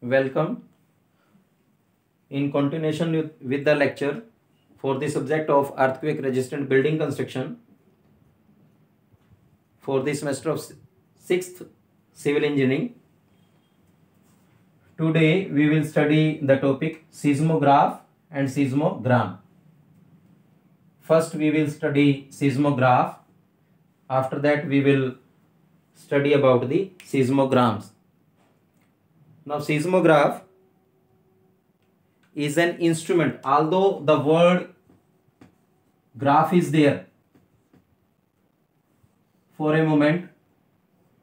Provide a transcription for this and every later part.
welcome. In continuation with, the lecture for the subject of earthquake resistant building construction for the semester of sixth civil engineering today we will study the topic seismograph and seismogram. First we will study seismograph. After that we will study about the seismograms now, seismograph is an instrument. Although the word graph is there, for a moment,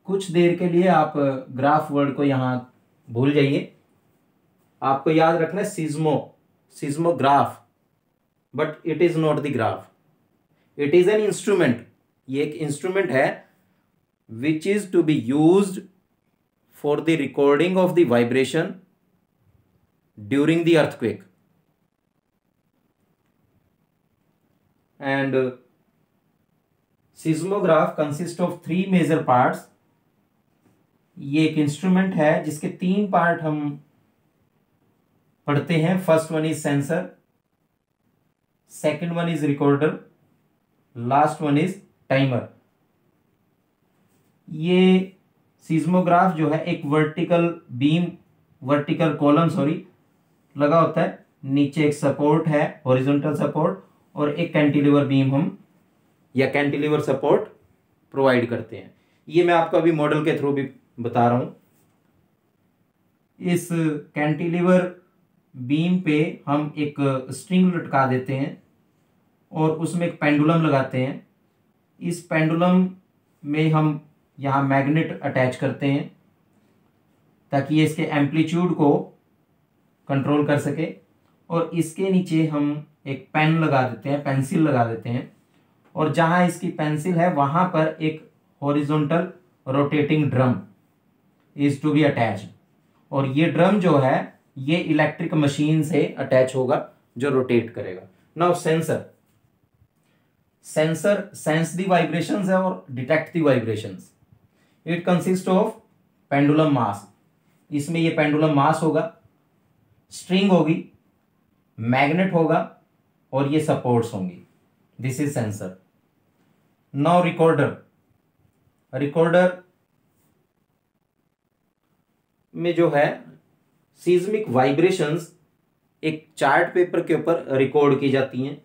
कुछ देर के लिए आप graph word को यहाँ भूल जाइए। आपको याद रखना है seismo seismograph but it is not the graph it is an instrument ये एक इंस्ट्रूमेंट है which is to be used for the recording of the vibration during the earthquake and uh, seismograph consists of three major parts ये एक instrument है जिसके तीन part हम पढ़ते हैं first one is sensor second one is recorder last one is timer ये seismograph जो है, एक vertical beam vertical column sorry लगा होता है। नीचे एक सपोर्ट है हॉरिजॉन्टल सपोर्ट और एक कैंटिलीवर बीम हम, या कैंटिलीवर सपोर्ट प्रोवाइड करते हैं। ये मैं आपको अभी मॉडल के थ्रू भी बता रहा हूँ। इस कैंटिलीवर बीम पे हम एक स्ट्रिंग लटका देते हैं, और उसमें एक पेंडुलम लगाते हैं। इस पेंडुलम में हम यहाँ मैग्नेट अटैच करते हैं ताकि ये इसके एम्पलीट्यूड को कंट्रोल कर सके। और इसके नीचे हम एक पेन लगा देते हैं, पेंसिल लगा देते हैं। और जहाँ इसकी पेंसिल है, वहाँ पर एक horizontal rotating drum is to be attach और ये ड्रम जो है, ये इलेक्ट्रिक मशीन से अटैच होगा, जो रोटेट करेगा। Now sensor sensor sense the vibrations है और detect the vibrations it consist of pendulum mass इसमें ये पेंडुलम मास होगा स्ट्रिंग होगी मैग्नेट होगा और ये सपोर्ट्स होंगी। This is sensor now recorder recorder में जो है सीज्मिक वाइब्रेशंस एक चार्ट पेपर के ऊपर रिकॉर्ड की जाती हैं।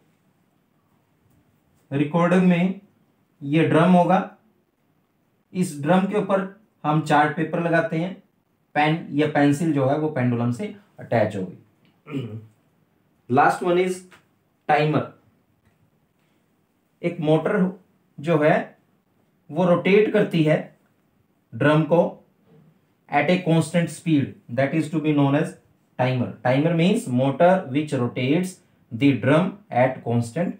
रिकॉर्डर में ये ड्रम होगा इस ड्रम के ऊपर हम चार्ट पेपर लगाते हैं। पेन या पेंसिल जो है वो पेंडुलम से अटैच होगी। Last one is timer. एक मोटर जो है वो रोटेट करती है ड्रम को at a constant speed that is to be known as timer timer means motor which rotates the drum at constant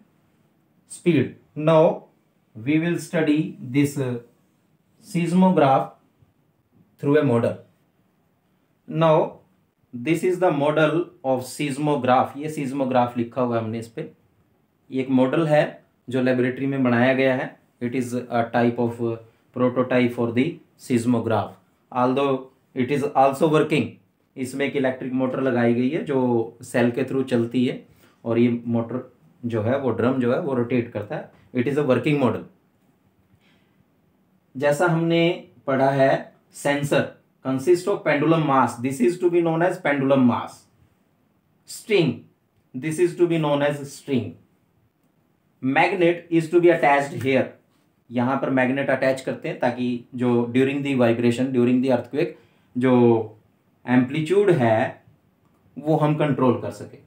speed now we will study this seismograph through a model. Now, this is the model of seismograph. ये seismograph लिखा हुआ है हमने इस पे। ये एक model है जो लेबोरेटरी में बनाया गया है। It is a type of prototype for the seismograph although it is also working इसमें एक इलेक्ट्रिक मोटर लगाई गई है जो सेल के थ्रू चलती है। और ये मोटर जो है, वो ड्रम जो है, वो रोटेट करता है। It is a working model जैसा हमने पढ़ा है sensor consist of pendulum mass this is to be known as pendulum mass string this is to be known as string magnet is to be attached here यहाँ पर magnet attach करते हैं ताकि जो during the vibration during the earthquake जो amplitude है, वो हम कंट्रोल कर सके।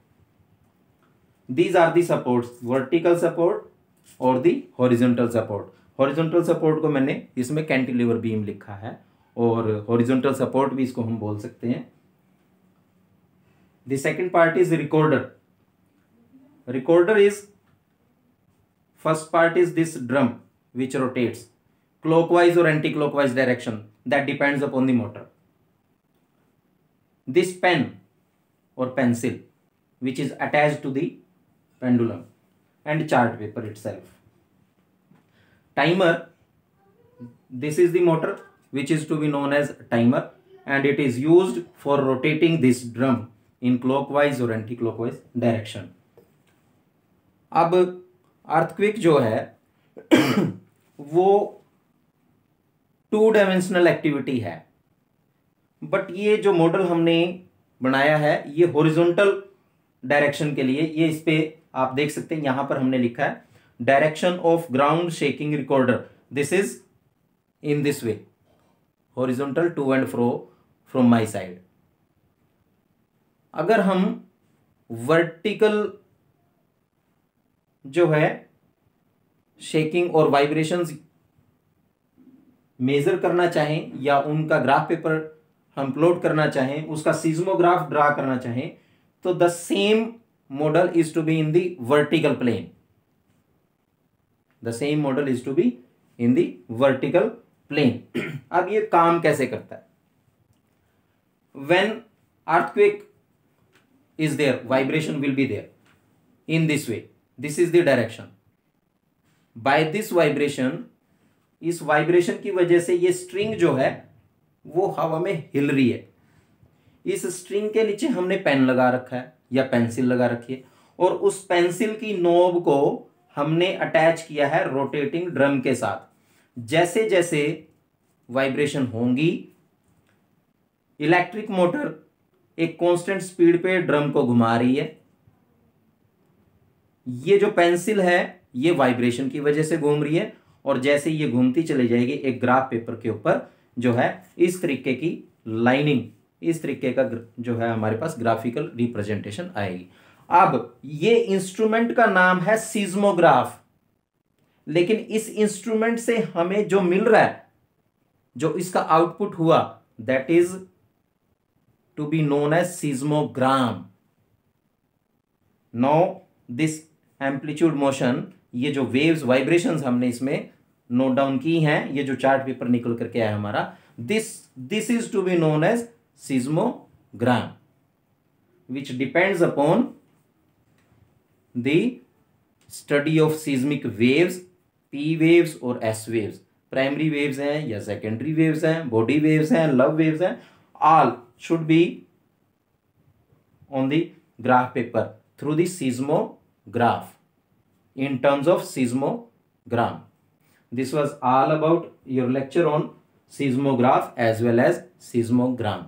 These are the support vertical support और दी सपोर्ट हॉरिजॉन्टल सपोर्ट को मैंने इसमें कैंटिलीवर बीम लिखा है और हॉरिजॉन्टल सपोर्ट भी इसको हम बोल सकते हैं। The second part is recorder recorder is first part is this drum which rotates clockwise और anti clockwise direction that depends upon the motor this pen और pencil which is attach to the end chart paper itself timer this is the motor which is to be known as timer and it is used for rotating this drum in clockwise or anti clockwise direction अब earthquake जो है वो two dimensional activity है but ये जो model हमने बनाया है ये हॉरिजॉन्टल डायरेक्शन के लिए ये इस पे आप देख सकते हैं यहाँ पर हमने लिखा है direction of ground shaking recorder this is in this way horizontal to and fro from my side अगर हम वर्टिकल जो है शेकिंग और वाइब्रेशंस मेजर करना चाहें, या उनका ग्राफ पेपर हम प्लॉट करना चाहें, उसका सीजमोग्राफ ड्रा करना चाहें तो the same model is to be in the vertical plane the same model is to be in the vertical plane अब ये काम कैसे करता है? When earthquake is there vibration will be there in this way this is the direction by this vibration इस vibration की वजह से ये स्ट्रिंग जो है वो हवा में हिल रही है। इस स्ट्रिंग के नीचे हमने पेन लगा रखा है या पेंसिल लगा रखी है और उस पेंसिल की नोब को हमने अटैच किया है रोटेटिंग ड्रम के साथ। जैसे जैसे वाइब्रेशन होंगी इलेक्ट्रिक मोटर एक कांस्टेंट स्पीड पे ड्रम को घुमा रही है। ये जो पेंसिल है, ये वाइब्रेशन की वजह से घूम रही है और जैसे ये घूमती चली जाएगी, एक ग्राफ पेपर के ऊपर जो है, इस तरीके की लाइनिंग इस तरीके का जो है हमारे पास ग्राफिकल रिप्रेजेंटेशन आएगी। अब ये इंस्ट्रूमेंट का नाम है सीज्मोग्राफ लेकिन इस इंस्ट्रूमेंट से हमें जो मिल रहा है, जो इसका आउटपुट हुआ that is to be known as seismogram no this amplitude motion ये जो वेव्स वाइब्रेशंस हमने इसमें नोट डाउन की हैं, ये जो चार्ट पेपर निकल करके आया हमारा this this is to be known as seismogram which depends upon the study of seismic waves P waves और एस वेव्स प्राइमरी वेव्स हैं या सेकेंडरी वेव्स हैं बॉडी वेव्स हैं लव वेव्स हैं all should be on the graph paper through the seismograph in terms of seismogram. This was all about your lecture on seismograph as well as seismogram.